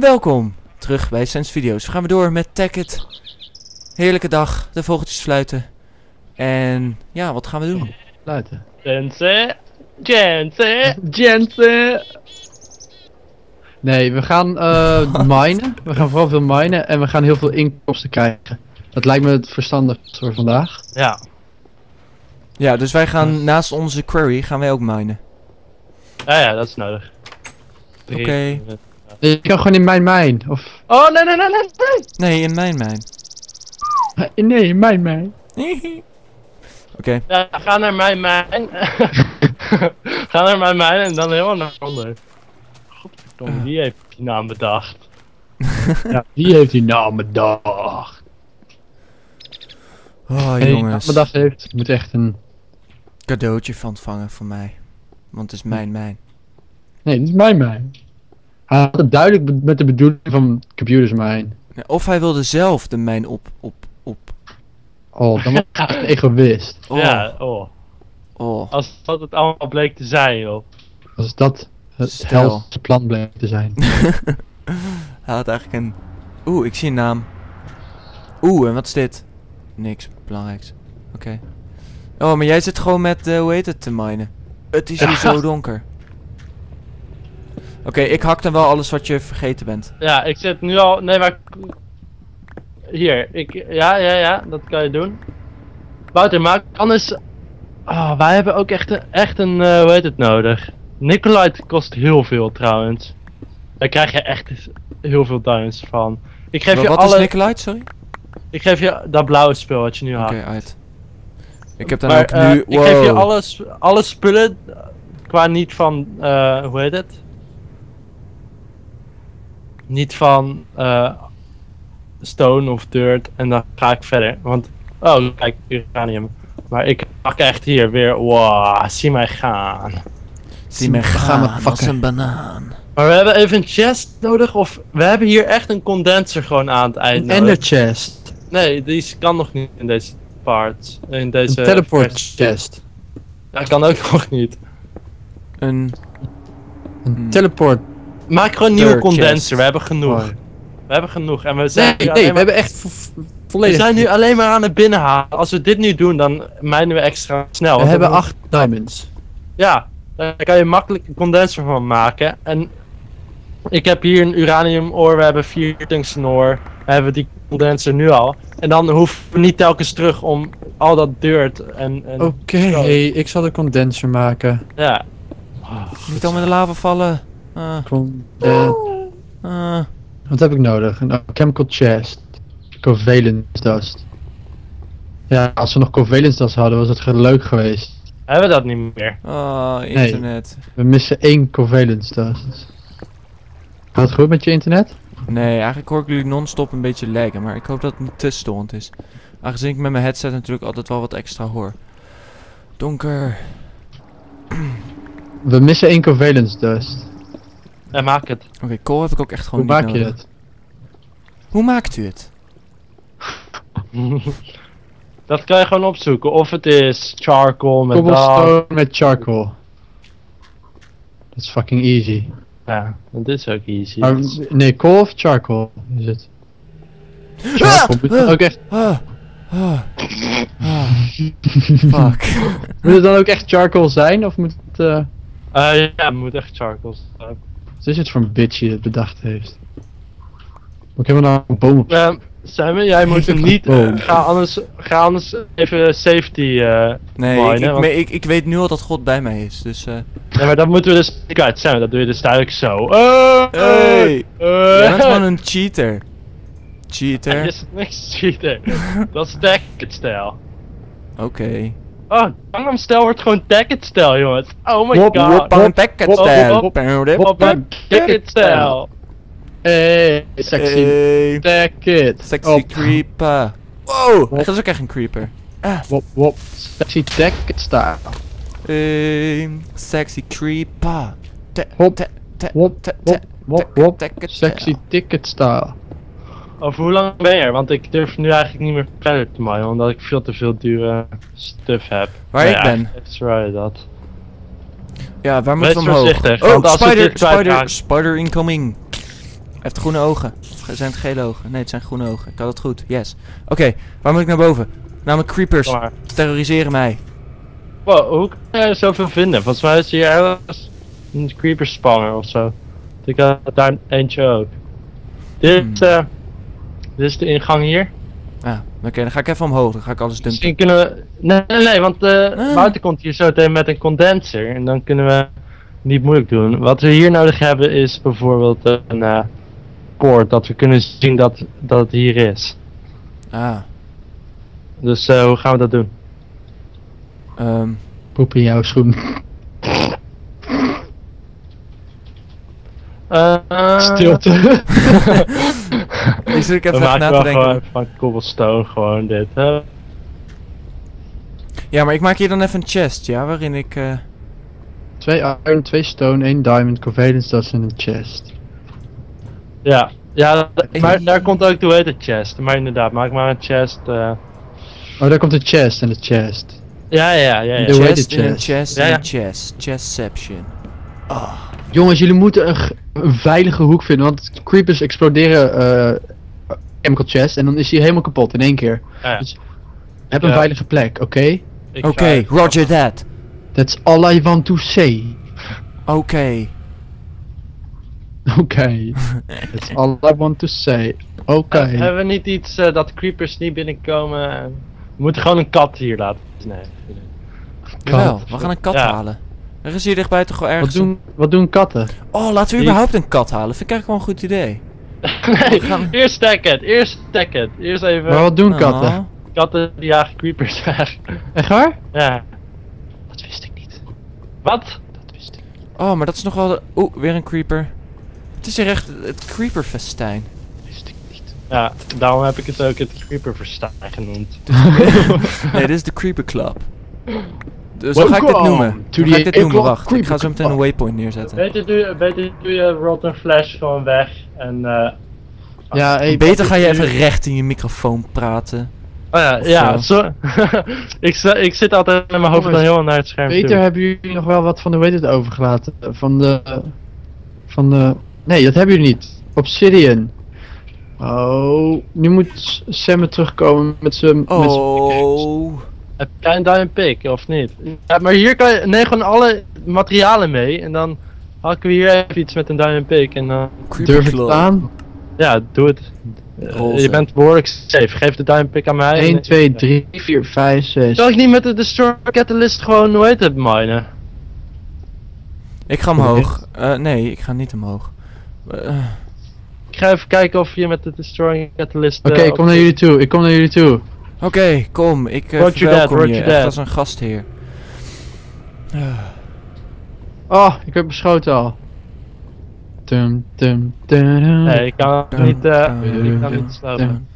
Welkom terug bij Sense Video's. Gaan we door met Tacket. Heerlijke dag, de vogeltjes fluiten. En ja, wat gaan we doen? Luiten. Jensen. Jensen. Jensen! Nee, we gaan eh minen. We gaan vooral veel minen en we gaan heel veel inkomsten krijgen. Dat lijkt me het verstandigste voor vandaag. Ja. Ja, dus wij gaan naast onze query gaan wij ook minen. Ja, ja, dat is nodig. Oké. Je kan gewoon in mijn mijn. Of. Oh, nee, nee, nee, nee, nee. Nee, in mijn mijn. Nee, in mijn mijn. Oké, Ja, ga naar mijn mijn. ga naar mijn mijn en dan helemaal naar onder. Godverdomme, wie heeft die naam bedacht? Ja, die heeft die naam bedacht. oh Hey, die naam jongens. bedacht heeft, moet echt een. Cadeautje van ontvangen van mij. Want het is mijn mijn. Nee, dit is mijn mijn. Hij had het duidelijk met de bedoeling van computers mijn. Ja, Of hij wilde zelf de mijn op, op, op. Oh, dan was hij echt een egoïst. Oh, Ja, oh. oh. Als dat het allemaal bleek te zijn, joh. Als dat het helse plan bleek te zijn. Hij had eigenlijk een... Oeh, ik zie een naam. Oeh, en wat is dit? Niks belangrijks. Oké. Oh, maar jij zit gewoon met, eh, hoe heet het, te minen. Het is hier zo donker. Oké, ik hak dan wel alles wat je vergeten bent. Ja, ik zit nu al. Nee, maar. Hier, ik. Ja, ja, ja, dat kan je doen. Wouter, maak anders. Ah, wij hebben ook echt een, echt een eh, hoe heet het nodig? Nicolite kost heel veel trouwens. Daar krijg je echt heel veel diamonds van. Ik geef Wa- je wat alle. is Nicolite, sorry? Ik geef je dat blauwe spul wat je nu Oké, had. uit. Ik heb dan Maar ook eh, nu... ik geef je wow. alle, sp- alle spullen eh, qua niet van, eh, hoe heet het? Niet van eh, stone of dirt en dan ga ik verder. Want, oh kijk, uranium. Maar ik pak echt hier weer, wow, zie mij gaan. Zie maar gaan als pakken. een banaan. Maar we hebben even een chest nodig of we hebben hier echt een condenser gewoon aan het eind Een nodig. ender chest. Nee, die kan nog niet in deze part. In Een deze teleport versie. chest. Dat kan ook nog niet. Een... Een Hmm. teleport. Maak gewoon een nieuwe condenser, chest. we hebben genoeg. Oh. We hebben genoeg en we zijn, Nee, nu nee, alleen we maar- hebben echt vo- vo- we volledig. zijn nu alleen maar aan het binnenhalen. Als we dit nu doen, dan mijnen we extra snel. We hebben dan- acht diamonds. Ja, daar kan je makkelijk een condenser van maken. En ik heb hier een uranium ore, we hebben vier tungsten ore. We hebben die condenser nu al. En dan hoeven we niet telkens terug om al dat dirt en... en Oké, ik zal de condenser maken. Ja. Niet al met de lava vallen. Ah, ah. Wat heb ik nodig? Een chemical chest. Covalence dust. Ja, als we nog covalence dust hadden, was het leuk geweest. Hebben we dat niet meer? Oh, internet. We missen één covalence dust. Gaat het goed met je internet? Nee, eigenlijk hoor ik jullie non-stop een beetje laggen, maar ik hoop dat het niet te storend is. Aangezien ik met mijn headset natuurlijk altijd wel wat extra hoor. Donker. We missen één covalence dust. Ja, maak het. Oké, kool heb ik ook echt gewoon Hoe niet maak je nodig. dat? Hoe maakt u het? dat kan je gewoon opzoeken. Of het is charcoal met. Cobblestone met charcoal. Dat is fucking easy. Ja, dat is ook easy. Maar, nee, coal of charcoal is het? Charcoal moet het ook echt, Ah, ah, ah. Fuck. moet het dan ook echt charcoal zijn? Of moet het, eh, Eh, ja, het moet echt charcoal zijn. Wat is het voor een bitch die het bedacht heeft? Moet ik helemaal naar een boom op Uh, Simon, jij moet hem niet. Oh. ga, anders, ga anders even safety. eh Nee, ik, ik, want- me- ik, ik weet nu al dat God bij mij is, dus eh... Nee, maar dat moeten we dus kwijt. Simon, dat doe je dus duidelijk zo. Oh, Hey! eh, Jij bent gewoon een cheater. Cheater. Er is niks cheater. dat is Tacket stijl. Oké. Oh, Gangnam stijl wordt gewoon Tacket stijl, jongens. Oh my Wop, god. wop. Op een Tacket stijl. Hey, sexy Hey, sexy Op. creeper. Wow, dat is ook echt een creeper. Wop, wop. Sexy tech it style. Hey, sexy creeper. Te, Hop, te, te, te, te, te- wop. te- te- Sexy ticket style. Over hoe lang ben je er? Want ik durf nu eigenlijk niet meer verder te maaien, omdat ik veel te veel dure stuff heb. Waar Nee, ik ben. Try dat. Ja, waar we Wees omhoog? Oh, spider, spider, spider incoming. heeft groene ogen. Ge- Zijn het gele ogen? Nee, het zijn groene ogen. Ik had het goed. Yes. Oké, waar moet ik naar boven? Namelijk creepers. Terroriseren mij. Wow, hoe kan je er zoveel vinden? Volgens mij is hier ergens een creeper spawner of zo. Ik had daar eentje ook. Dit, Hmm. is, eh, dit is de ingang hier. Ah, oké, dan ga ik even omhoog. Dan ga ik alles dumpen. Misschien kunnen we... Nee, nee, nee, want eh Ah. Wouter komt hier zo meteen met een condenser. En dan kunnen we niet moeilijk doen. Wat we hier nodig hebben is bijvoorbeeld een eh, poort. Dat we kunnen zien dat, dat het hier is. Ah, Dus eh, hoe gaan we dat doen? ehm. Poep in jouw schoen. Eh, Stilte. Zit ik We even maken na te denken. gewoon van cobblestone gewoon dit. hè? Ja, maar ik maak hier dan even een chest, ja, waarin ik... eh, twee iron, twee stone, één diamond, covalence dust en een chest. Ja, ja maar daar komt ook de heet chest. Maar inderdaad, maak maar een chest. eh. Oh, daar komt de chest en de chest. Ja, ja, ja. ja. Chest die in een chest? chest Ja, in een chest. Chestception. Ah. Jongens, jullie moeten een, veilige hoek vinden, want creepers exploderen eh chemical chest en dan is hij helemaal kapot in één keer. Ja, ja. Dus heb een Ja. veilige plek, oké? Oké, roger that. That's all I want to say. Oké. Oké. That's all I want to say. Oké. Eh, Hebben we niet iets eh, dat creepers niet binnenkomen? en- We moeten gewoon een kat hier laten. Nee. Jawel, we gaan een kat Ja. halen. Er is hier dichtbij toch wel Wat ergens... doen, wat doen katten? Oh, laten we Die- überhaupt een kat halen. Vind ik eigenlijk wel een goed idee. nee, gaan- eerst stack het. Eerst stack het. Eerst even Maar wat doen Oh. katten? katten die jagen creepers weg. Echt waar? ja. Dat wist ik niet. Wat? Dat wist ik Oh, maar dat is nog wel... de- Oeh, weer een creeper. Het is hier echt het creeperfestijn. wist ik niet. Ja, daarom heb ik het ook het creeperverstaan genoemd. nee, dit is de Creeper Club. Dus hoe ga ik dit noemen? Hoe ga ik dit noemen? Wacht, ik ga zo meteen een waypoint neerzetten. Beter doe, beter doe je Rotten Flash gewoon weg en eh Ja, hey, Beter ga je even recht in je microfoon praten. Oh ja, Of ja, zo. zo. ik, ik zit altijd met mijn hoofd dan heel naar het scherm Peter, toe. hebben jullie nog wel wat van de, weet het, overgelaten? Van de, van de, nee, dat hebben jullie niet. Obsidian. Oh, nu moet Sam terugkomen met zijn, met zijn Oh. Heb jij een diamond pick of niet? Ja, maar hier kan je, neem gewoon alle materialen mee en dan hakken we hier even iets met een diamond pick en dan, Creeper Durf ik het aan? ja, doe het. Eh, je bent behoorlijk safe. Geef de diamond pick aan mij. 1, 2, 3, 4, 5, 6. Zal ik niet met de Destroy Catalyst gewoon, hoe heet het, minen? Ik ga omhoog. Eh, nee, ik ga niet omhoog. Eh, Ik ga even kijken of je met de Destroy Catalyst... Oké, eh, ik kom naar jullie toe, ik kom naar jullie toe. Oké, kom. Ik uh, Roger that, verwelkom je echt als een gastheer. Ah. Oh, ik werd beschoten al. Tum, tum, tudum, Nee, ik kan niet, dun, ik kan niet slapen.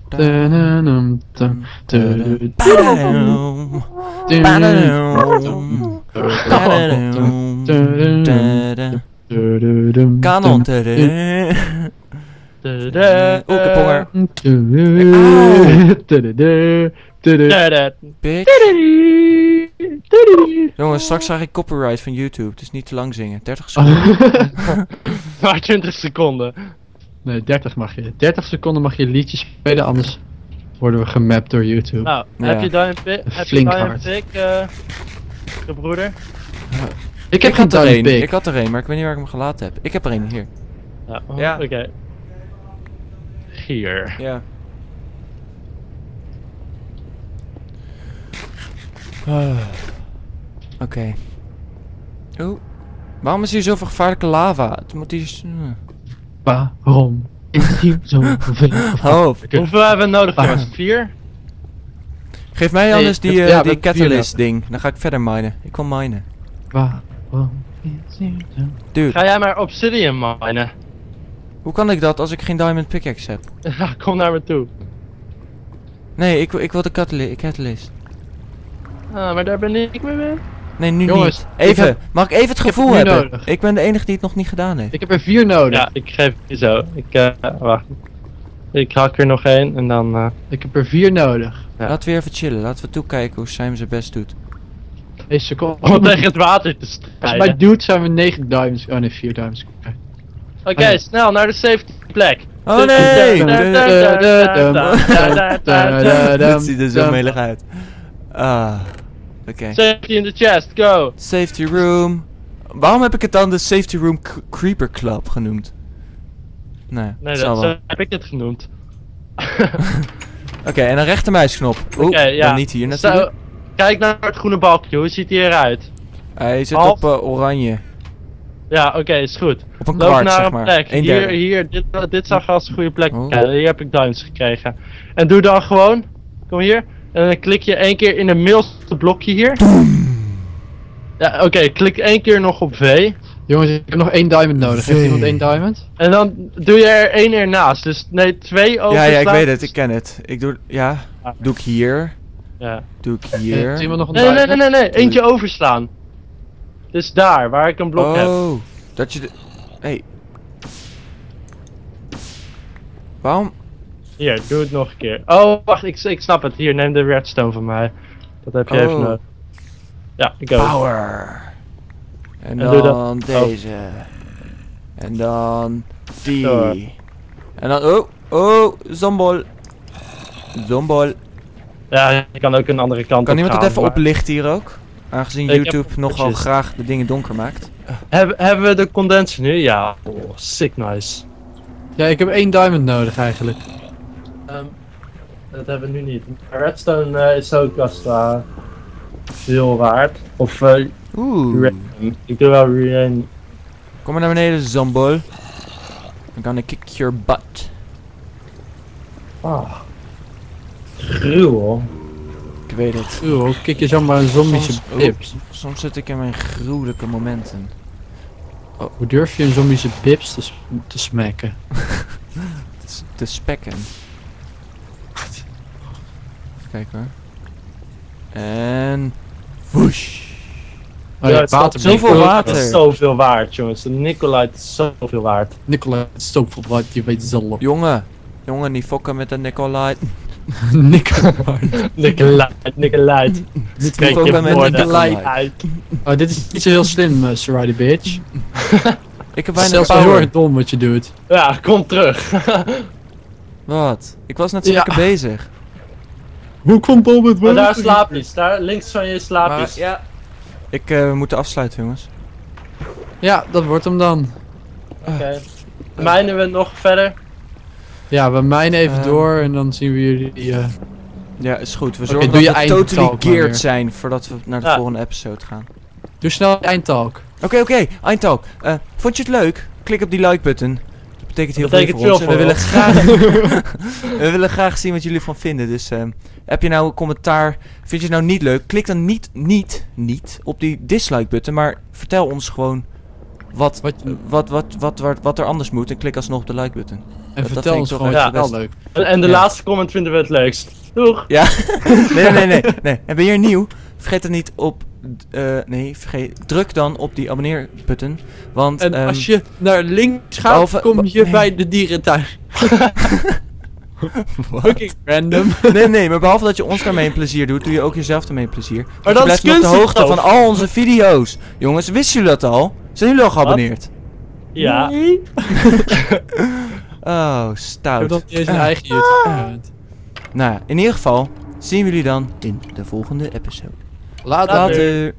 Kanon. Oeh, ik heb honger. Jongens, straks krijg ik copyright van YouTube. Dus niet te lang zingen. 30 seconden. Maar 20 seconden. Nee, 30 mag je. 30 seconden mag je liedjes spelen, anders worden we gemapt door YouTube. Nou, Ja. heb je diamond pick? Heb je Flink diamond hard. pick, eh, de broeder? ik heb ik geen had er pick. Ik had er één, maar ik weet niet waar ik hem gelaten heb. Ik heb er één, hier. Ja. Ja. Oké. Hier. Ja. Ah. Oké. Oeh. Waarom is hier zoveel gevaarlijke lava? Het moet hier... s- hm. Waarom is hier zoveel Oh, Hoeveel hebben we nodig? Vier? geef mij Nee, anders die, ja, eh, we die catalyst ding. Dan ga ik verder minen. Ik wil minen. Waarom is hier zo... Dude, Ga jij maar obsidian minen? Hoe kan ik dat als ik geen diamond pickaxe heb? Ja, kom naar me toe. Nee, ik, wil- ik wil de cataly catalyst. Ah, maar daar ben ik mee mee. Nee, nu Jongens, niet. ik Even, heb- mag ik even het ik heb gevoel hebben? nodig. Ik ben de enige die het nog niet gedaan heeft. Ik heb er vier nodig. Ja, ik geef je zo. Ik, eh, wacht. Ik hak er nog één en dan... eh, Ik heb er vier nodig. Ja. Laten we even chillen. Laten we toekijken hoe Simon zijn best doet. Deze seconde. om tegen het water te Als bij strijden. dude zijn we 9 diamonds. Oh nee, 4 diamonds. Oké, ja. snel naar de safety plek. Oh nee! Dit ziet er zo melig uit. Ah. Oké. Safety in the chest, go. Safety room. Waarom heb ik het dan de Safety Room Creeper Club genoemd? Nee, Nee, dat, wel. zo heb ik het genoemd. Oké, en een rechtermuisknop. Oeh, Oké, ja. dan niet hier Zo, natuurlijk. kijk naar het groene balkje, hoe ziet hij eruit? Hij zit half- op eh, oranje. Ja, oké, is goed. Op een Loop naar zeg een maar. plek. Een hier, hier, dit, dit zag als een goede plek. Oh. Ja, hier heb ik diamonds gekregen. En doe dan gewoon, kom hier. En dan klik je één keer in het middelste blokje hier. Ja, oké, klik één keer nog op V. Jongens, ik heb nog één diamond nodig. Heeft iemand één diamond? En dan doe je er één ernaast. Dus nee, twee Ja, overslaan. ja, ik weet het, ik ken het. Ik doe, ja, Ah. doe ik hier, Ja. doe ik Heeft hier. iemand nog een Nee, nee, nee, nee, nee, eentje overslaan. Dus daar, waar ik een blok heb. Oh, dat je de... Hey. Waarom? Hier, doe het nog een keer. Oh, wacht, ik, ik snap het. Hier, neem de redstone van mij. Dat heb je Oh. even nodig. Ja, ik go. Power. En dan oh. deze. En dan die. En dan, oh, oh, zombol. Zombol. Ja, je kan ook een andere kant Kan op iemand gaan, het even maar- oplichten hier ook? Aangezien heb YouTube nogal graag de dingen donker maakt. Hebben, hebben we de condenser nu? Ja. Oh, sick nice. Ja, ik heb één diamond nodig eigenlijk. Ehm, dat hebben we nu niet. Redstone eh, is ook best wel veel waard. Of eh Oeh. Ik doe wel uranium. Kom maar naar beneden, zombol. I'm gonna kick your butt. Ah. Gruwel. Ik weet het. Oeh, kijk je zomaar een zombische Soms- pips. Soms zit ik in mijn gruwelijke momenten. Hoe durf je een zombische pips te, te smacken? Te spekken. Even kijken hoor. En... Whoosh. Oh Ja, het is water. zoveel Nicolite water. is zoveel waard, jongens. De Nicolite is zoveel waard. Nicola, zoveel wat, je weet zelf. Jongen. Jongen, niet fokken met de Nicolite. Nicola. Nicolite, Nicolite. Spreek ook je wel met uit. Oh, dit is niet zo heel slim, uh, Saradi bitch. Ik heb zelfs wel heel power. erg dom wat je doet. Ja, kom terug. Wat? Ik was net zo Ja. bezig. Hoe komt Bob het Maar daar slaap je. Daar links van je slaap Maar, je. ja. Ik eh, we moeten afsluiten jongens. Ja, dat wordt hem dan. Oké. Mijnen we nog verder? Ja, we mijnen even Ehm. door en dan zien we jullie. eh, Ja, is goed. We zorgen doe je dat we totally geared zijn voordat we naar de Ja. volgende episode gaan. Doe snel eindtalk. Oké, oké. Eindtalk. Eh, vond je het leuk? Klik op die like button. Dat betekent heel Betekent veel voor ons. we willen graag, we willen graag zien wat jullie ervan vinden. Dus ehm, heb je nou een commentaar? Vind je het nou niet leuk? Klik dan niet, niet, niet op die dislike button. Maar vertel ons gewoon wat, Wat, wat, wat, wat, wat, wat er anders moet. En klik alsnog op de like button. en dat vertel ons gewoon je best. wel leuk. En, en de Ja. laatste comment vinden we het leukst. Doeg! Ja, nee, nee, nee, nee, nee. En ben je hier nieuw? Vergeet het niet op, eh, nee, vergeet, druk dan op die abonneer button. Want, En ehm, als je naar links gaat, behalve- kom je nee. bij de dierentuin. Fucking random. Nee, nee, maar behalve dat je ons daarmee een plezier doet, doe je ook jezelf daarmee een plezier. Je dat blijft is op de hoogte van al onze video's. Jongens, wisten jullie dat al? Zijn jullie al geabonneerd? Ja. Oh, Ik stout. heb dan niet eens een Ah. eigen YouTube-account. Nou, ja, in ieder geval zien we jullie dan in de volgende episode. Later. Later.